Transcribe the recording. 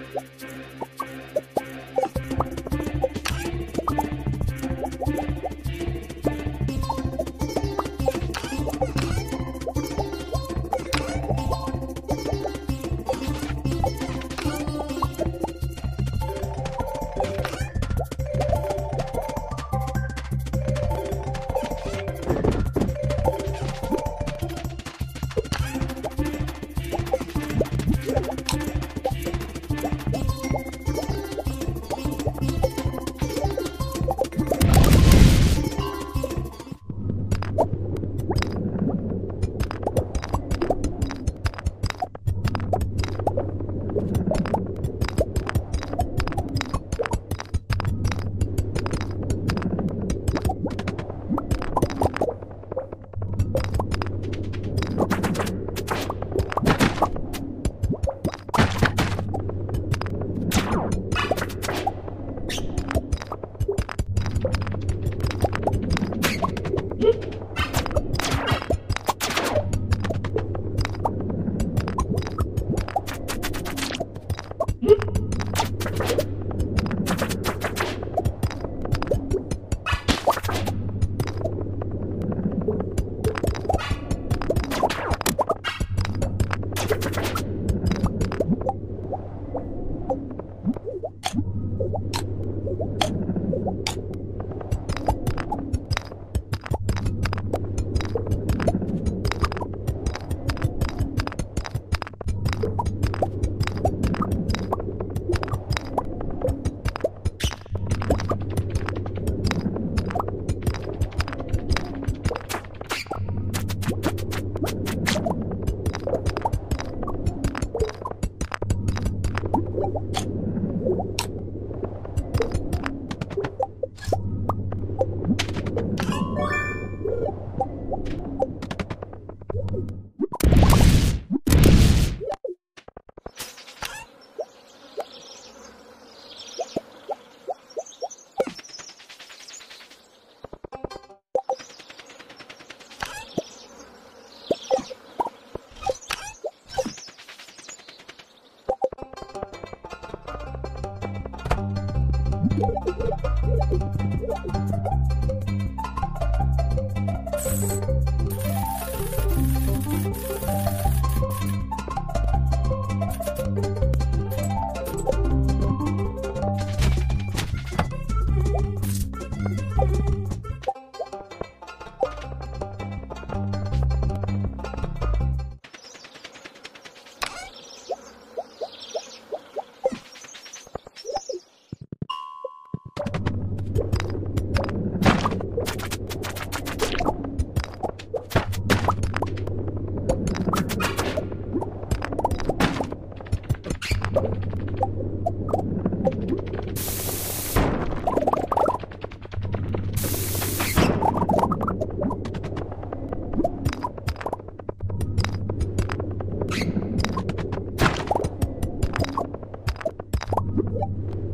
Bye. なに?